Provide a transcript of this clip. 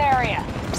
area.